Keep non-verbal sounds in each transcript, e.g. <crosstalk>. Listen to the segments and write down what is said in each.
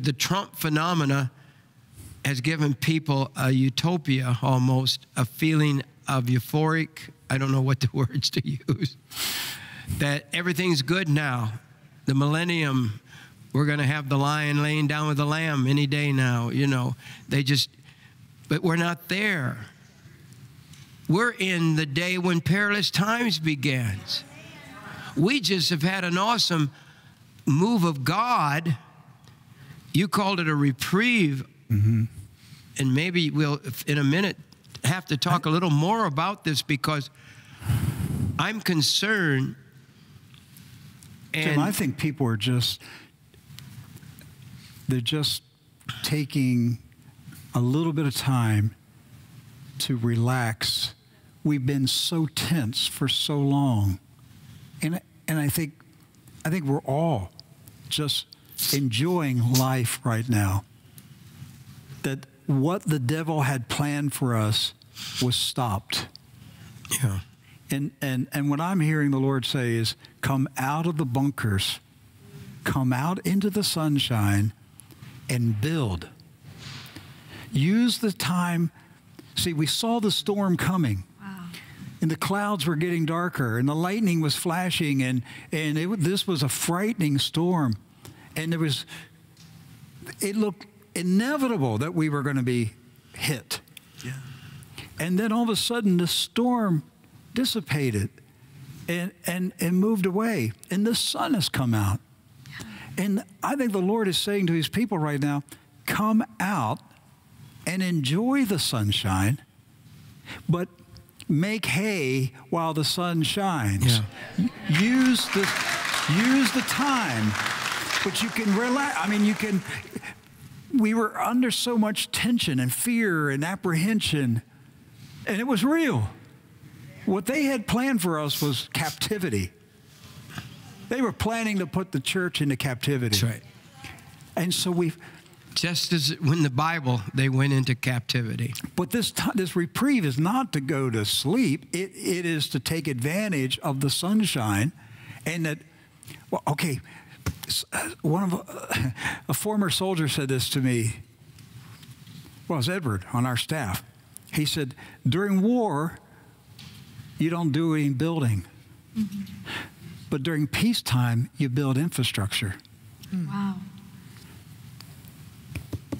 The Trump phenomena has given people a utopia almost, a feeling of euphoric, I don't know what the <laughs> words to use, that everything's good now. The millennium, we're going to have the lion laying down with the lamb any day now, you know. They just, but we're not there. We're in the day when perilous times begins. We just have had an awesome move of God. You called it a reprieve. Mm-hmm. And maybe we'll, in a minute, have to talk a little more about this because I'm concerned. And Jim, I think people are just, they're just taking a little bit of time to relax. We've been so tense for so long. And, and I think I think we're all just enjoying life right now. That what the devil had planned for us was stopped. Yeah. And, and, and what I'm hearing the Lord say is come out of the bunkers, come out into the sunshine, and build. Use the time. See, we saw the storm coming and the clouds were getting darker and the lightning was flashing and, and it, this was a frightening storm and there was it looked inevitable that we were going to be hit yeah. and then all of a sudden the storm dissipated and, and, and moved away and the sun has come out and i think the lord is saying to his people right now come out and enjoy the sunshine but make hay while the sun shines. Yeah. Use the use the time, but you can relax. I mean, you can. We were under so much tension and fear and apprehension, and it was real. What they had planned for us was captivity. They were planning to put the church into captivity. That's right. And so we just as when the Bible they went into captivity. But this this reprieve is not to go to sleep. It it is to take advantage of the sunshine, and that. Well, okay, one of uh, <laughs> a former soldier said this to me. Well, it's Edward on our staff. He said, during war, you don't do any building. Mm -hmm. But during peacetime, you build infrastructure. Wow.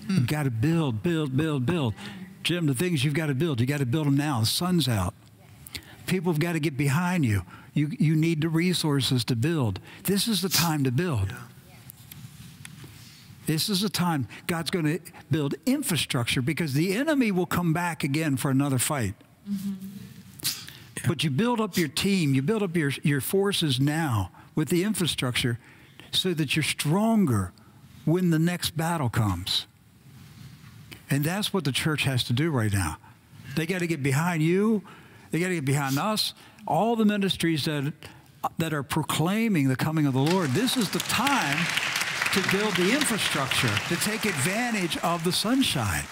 You've got to build, build, build, build. Jim, the things you've got to build, you got to build them now. The sun's out. People have got to get behind you. You, you need the resources to build. This is the time to build. This is the time God's going to build infrastructure because the enemy will come back again for another fight. Mm-hmm. Yeah. But you build up your team, you build up your, your forces now with the infrastructure so that you're stronger when the next battle comes. And that's what the church has to do right now. They got to get behind you. They got to get behind us. All the ministries that, that are proclaiming the coming of the Lord, this is the time to build the infrastructure, to take advantage of the sunshine.